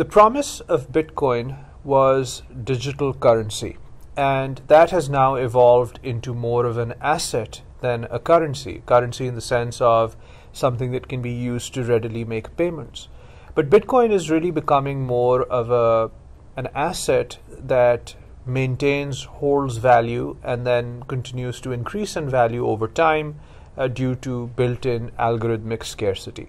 The promise of Bitcoin was digital currency, and that has now evolved into more of an asset than a currency. Currency in the sense of something that can be used to readily make payments. But Bitcoin is really becoming more of a an asset that maintains, holds value, and then continues to increase in value over time uh, due to built in algorithmic scarcity.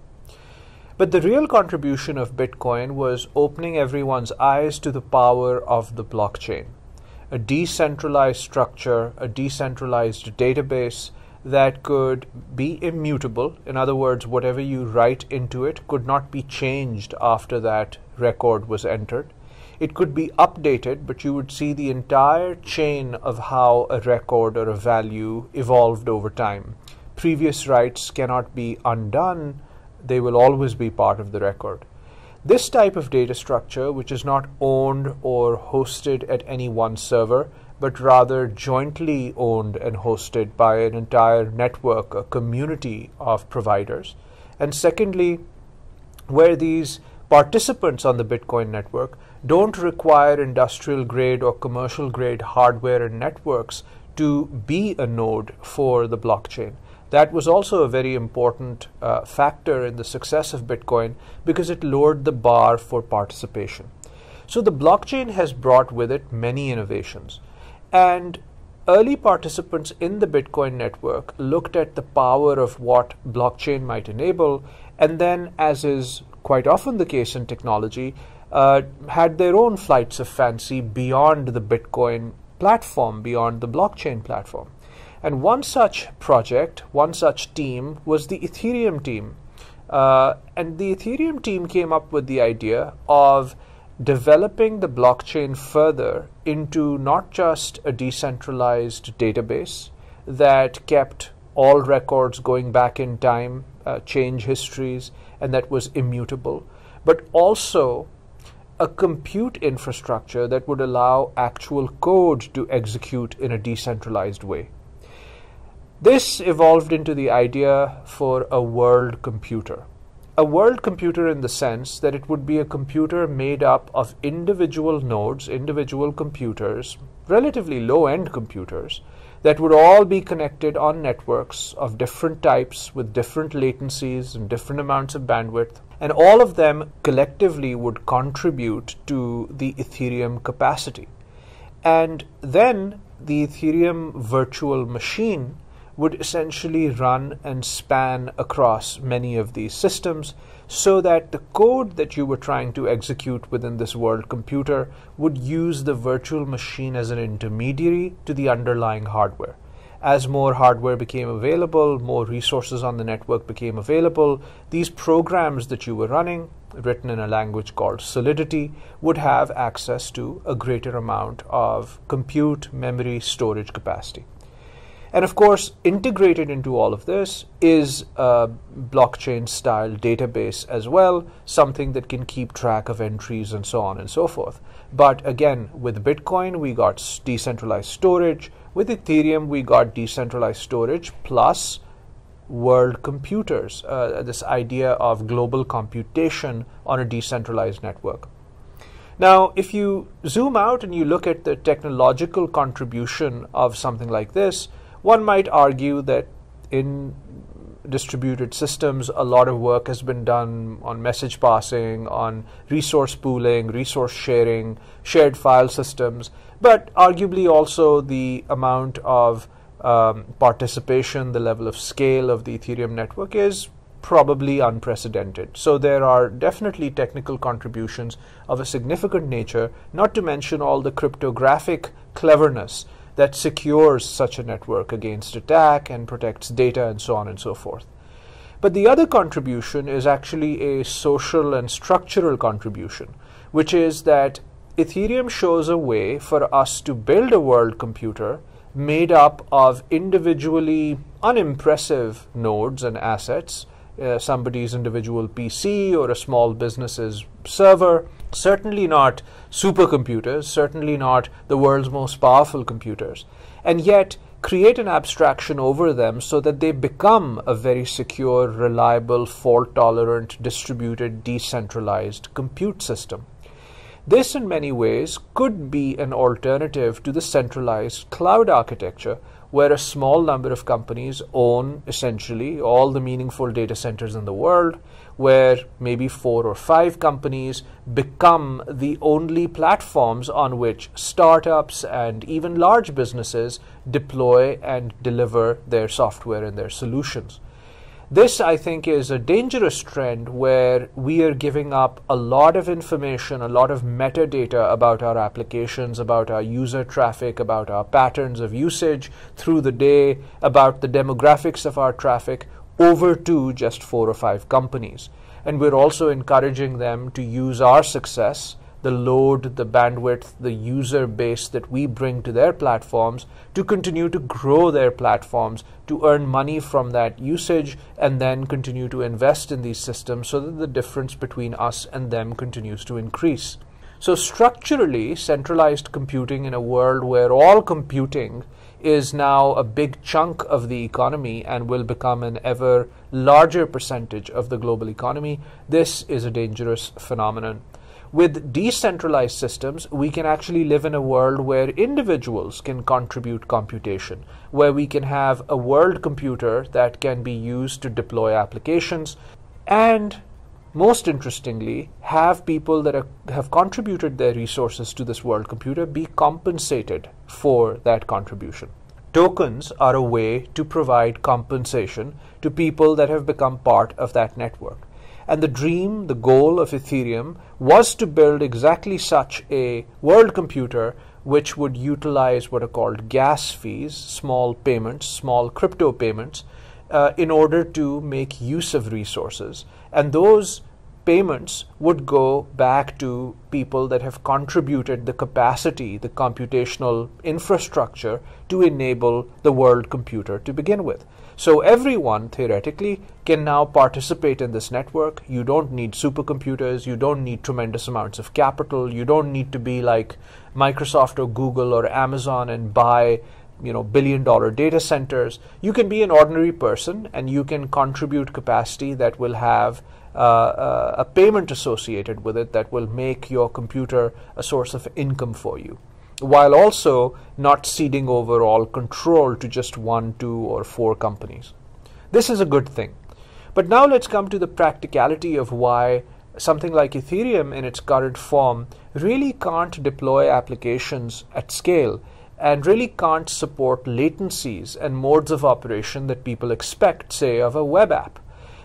But the real contribution of Bitcoin was opening everyone's eyes to the power of the blockchain. A decentralized structure, a decentralized database that could be immutable. In other words, whatever you write into it could not be changed after that record was entered. It could be updated, but you would see the entire chain of how a record or a value evolved over time. Previous writes cannot be undone, they will always be part of the record. This type of data structure, which is not owned or hosted at any one server, but rather jointly owned and hosted by an entire network, a community of providers. And secondly, where these participants on the Bitcoin network don't require industrial grade or commercial grade hardware and networks to be a node for the blockchain. That was also a very important uh, factor in the success of Bitcoin because it lowered the bar for participation. So the blockchain has brought with it many innovations. And early participants in the Bitcoin network looked at the power of what blockchain might enable, and then, as is quite often the case in technology, uh, had their own flights of fancy beyond the Bitcoin platform, beyond the blockchain platform. And one such project, one such team was the Ethereum team. Uh, and the Ethereum team came up with the idea of developing the blockchain further into not just a decentralized database that kept all records going back in time, uh, change histories, and that was immutable, but also a compute infrastructure that would allow actual code to execute in a decentralized way. This evolved into the idea for a world computer a world computer in the sense that it would be a computer made up of individual nodes, individual computers, relatively low end computers, that would all be connected on networks of different types with different latencies and different amounts of bandwidth. And all of them collectively would contribute to the Ethereum capacity. And then the Ethereum virtual machine would essentially run and span across many of these systems so that the code that you were trying to execute within this world computer would use the virtual machine as an intermediary to the underlying hardware. As more hardware became available, more resources on the network became available, these programs that you were running, written in a language called Solidity, would have access to a greater amount of compute, memory, storage capacity. And of course, integrated into all of this is a blockchain style database as well, something that can keep track of entries and so on and so forth. But again, with Bitcoin, we got decentralized storage. With Ethereum, we got decentralized storage plus world computers, uh, this idea of global computation on a decentralized network. Now, if you zoom out and you look at the technological contribution of something like this, one might argue that in distributed systems, a lot of work has been done on message passing, on resource pooling, resource sharing, shared file systems, but arguably also the amount of um, participation, the level of scale of the Ethereum network is probably unprecedented. So there are definitely technical contributions of a significant nature, not to mention all the cryptographic cleverness that secures such a network against attack and protects data and so on and so forth. But the other contribution is actually a social and structural contribution, which is that Ethereum shows a way for us to build a world computer made up of individually unimpressive nodes and assets, uh, somebody's individual PC or a small business's server, certainly not supercomputers, certainly not the world's most powerful computers, and yet create an abstraction over them so that they become a very secure, reliable, fault tolerant, distributed, decentralized compute system. This, in many ways, could be an alternative to the centralized cloud architecture, where a small number of companies own essentially all the meaningful data centers in the world, where maybe four or five companies become the only platforms on which startups and even large businesses deploy and deliver their software and their solutions. This, I think, is a dangerous trend where we are giving up a lot of information, a lot of metadata about our applications, about our user traffic, about our patterns of usage through the day, about the demographics of our traffic over to just four or five companies. And we're also encouraging them to use our success the load, the bandwidth, the user base that we bring to their platforms to continue to grow their platforms, to earn money from that usage, and then continue to invest in these systems so that the difference between us and them continues to increase. So, structurally, centralized computing in a world where all computing is now a big chunk of the economy and will become an ever larger percentage of the global economy, this is a dangerous phenomenon. With decentralized systems, we can actually live in a world where individuals can contribute computation, where we can have a world computer that can be used to deploy applications, and most interestingly, have people that are, have contributed their resources to this world computer be compensated for that contribution. Tokens are a way to provide compensation to people that have become part of that network. And the dream, the goal of Ethereum was to build exactly such a world computer which would utilize what are called gas fees, small payments, small crypto payments, uh, in order to make use of resources. And those payments would go back to people that have contributed the capacity, the computational infrastructure to enable the world computer to begin with. So everyone theoretically can now participate in this network. You don't need supercomputers, you don't need tremendous amounts of capital, you don't need to be like Microsoft or Google or Amazon and buy you know billion dollar data centers you can be an ordinary person and you can contribute capacity that will have uh, uh, a payment associated with it that will make your computer a source of income for you while also not ceding overall control to just one, two, or four companies. This is a good thing. But now let's come to the practicality of why something like Ethereum in its current form really can't deploy applications at scale and really can't support latencies and modes of operation that people expect, say, of a web app.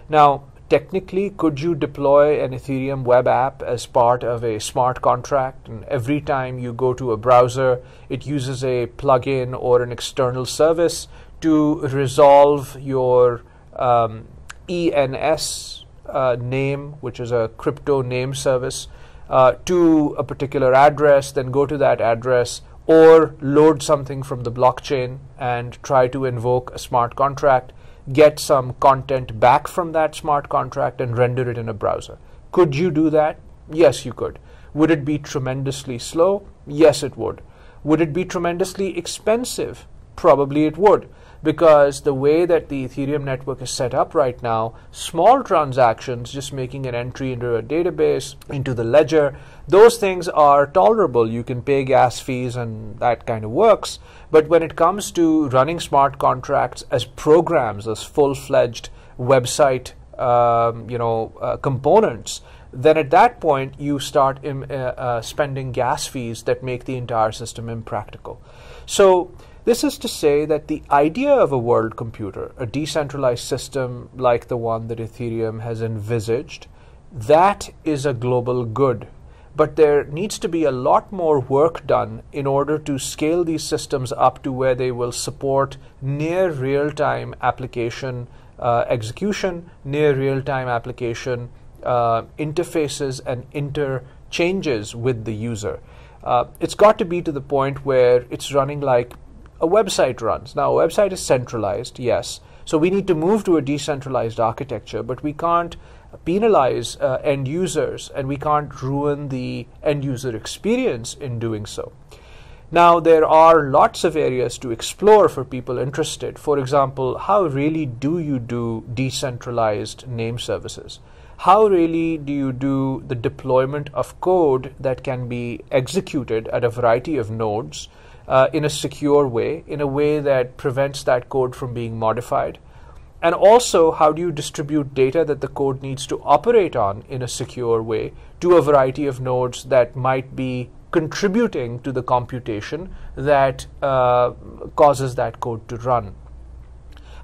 Now, technically could you deploy an ethereum web app as part of a smart contract and every time you go to a browser it uses a plugin or an external service to resolve your um, ENS uh, name which is a crypto name service uh, to a particular address then go to that address or load something from the blockchain and try to invoke a smart contract get some content back from that smart contract and render it in a browser. Could you do that? Yes, you could. Would it be tremendously slow? Yes, it would. Would it be tremendously expensive? Probably it would because the way that the Ethereum network is set up right now, small transactions, just making an entry into a database, into the ledger, those things are tolerable. You can pay gas fees and that kind of works. But when it comes to running smart contracts as programs, as full fledged website um, you know, uh, components, then at that point you start uh, uh, spending gas fees that make the entire system impractical. So this is to say that the idea of a world computer, a decentralized system like the one that Ethereum has envisaged, that is a global good. But there needs to be a lot more work done in order to scale these systems up to where they will support near real time application uh, execution, near real time application uh, interfaces, and interchanges with the user. Uh, it's got to be to the point where it's running like a website runs. Now, a website is centralized, yes. So we need to move to a decentralized architecture, but we can't penalize uh, end users and we can't ruin the end user experience in doing so. Now, there are lots of areas to explore for people interested. For example, how really do you do decentralized name services? How really do you do the deployment of code that can be executed at a variety of nodes uh, in a secure way, in a way that prevents that code from being modified? And also, how do you distribute data that the code needs to operate on in a secure way to a variety of nodes that might be contributing to the computation that uh, causes that code to run.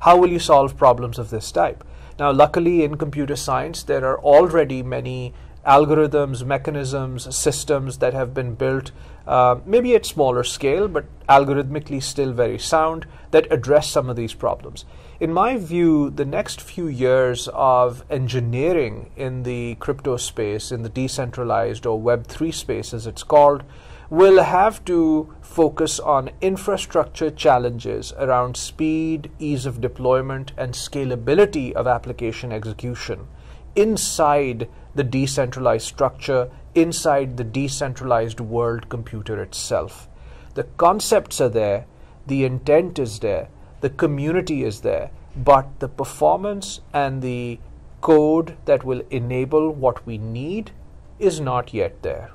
How will you solve problems of this type? Now, luckily in computer science, there are already many algorithms, mechanisms, systems that have been built, uh, maybe at smaller scale, but algorithmically still very sound, that address some of these problems. In my view, the next few years of engineering in the crypto space, in the decentralized or Web3 space as it's called, will have to focus on infrastructure challenges around speed, ease of deployment, and scalability of application execution inside the decentralized structure, inside the decentralized world computer itself. The concepts are there, the intent is there, the community is there, but the performance and the code that will enable what we need is not yet there.